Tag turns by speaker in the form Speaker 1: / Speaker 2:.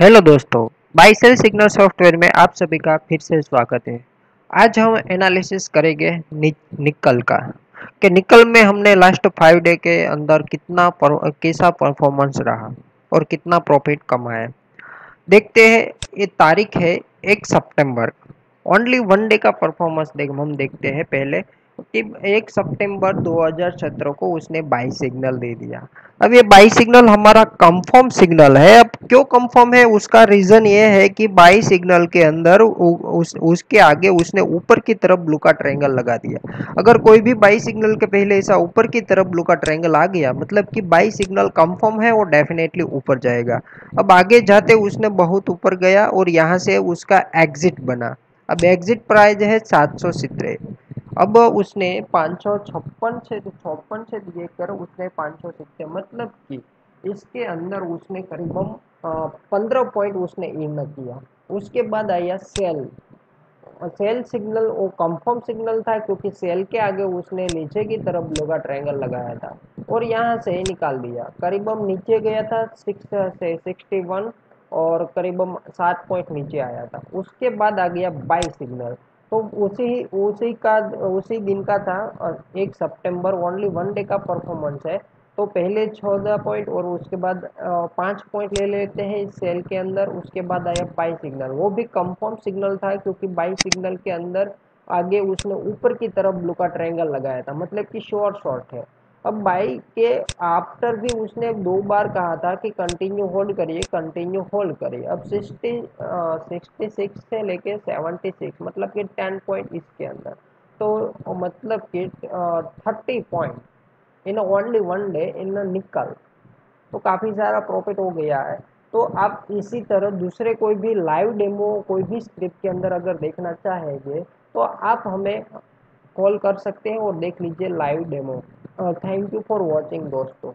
Speaker 1: Hello दोस्तों buy sell signal software में आप सभी का फिर से स्वागत है। आज हम एनालिसिस करेंगे नि, निकल का। कि निकल में हमने लास्ट फाइव डे के अंदर कितना पर, कैसा परफॉर्मेंस रहा और कितना प्रॉफिट कमाया। देखते हैं ये तारीख है एक सितंबर। ओनली वन डे का परफॉर्मेंस देख हम देखते हैं पहले। कि एक सितंबर 2017 को उसने बाई सिग्नल दे दिया। अब ये बाई सिग्नल हमारा कंफर्म सिग्नल है। अब क्यों कंफर्म है? उसका रीजन ये है कि बाई सिग्नल के अंदर उस, उसके आगे उसने ऊपर की तरफ़ ब्लू का ट्रायंगल लगा दिया। अगर कोई भी बाई सिग्नल के पहले ऐसा ऊपर की तरफ़ ब्लू का ट्रायंगल आ गया मतलब कि बाई सिग्नल कंफर्म है, वो डेफिनेटली ऊपर जाएगा। अब आगे जाते उसने बहुत ऊपर गया और यहाँ से उसका एग्जिट बना। अब एग्जिट प्राइज है सात सौ अब उसने पाँच सौ छप्पन से छप्पन से देकर उसने पाँच सौ सिक्सटी मतलब कि इसके अंदर उसने करीबन पंद्रह पॉइंट उसने इन किया। उसके बाद आया सेल सेल सिग्नल वो कंफर्म सिग्नल था, क्योंकि सेल के आगे उसने नीचे की तरफ़ लोगा ट्रायंगल लगाया था। और यहाँ से निकाल दिया। करीबन नीचे गया था सिक्स से सिक्सटी वन और करीबन सात पॉइंट नीचे आया था। उसके बाद आ गया बाई सिग्नल तो उसी उसी का, उसी दिन का था एक सितंबर ओनली वन डे का परफॉर्मेंस है। तो पहले चौदह पॉइंट और उसके बाद पाँच पॉइंट ले लेते हैं इस सेल के अंदर, उसके बाद आया बाई सिग्नल वो भी कंफर्म सिग्नल था क्योंकि बाई सिग्नल के अंदर आगे उसने ऊपर की तरफ़ ब्लू का ट्रायंगल लगाया था। मतलब कि शॉर्ट शॉर्ट है। अब बाई के आफ्टर भी उसने दो बार कहा था कि कंटिन्यू होल्ड करिए कंटिन्यू होल्ड करिए। अब सिक्सटी सिक्सटी सिक्स से लेके सेवेंटी सिक्स मतलब कि टेन पॉइंट इसके अंदर। तो मतलब कि thirty point in only one day in निकल तो काफ़ी सारा प्रॉफिट हो गया है। तो आप इसी तरह दूसरे कोई भी लाइव डेमो कोई भी स्क्रिप्ट के अंदर अगर देखना चाहेंगे तो आप हमें कॉल कर सकते हैं और देख लीजिए live demo thank you for watching दोस्तों।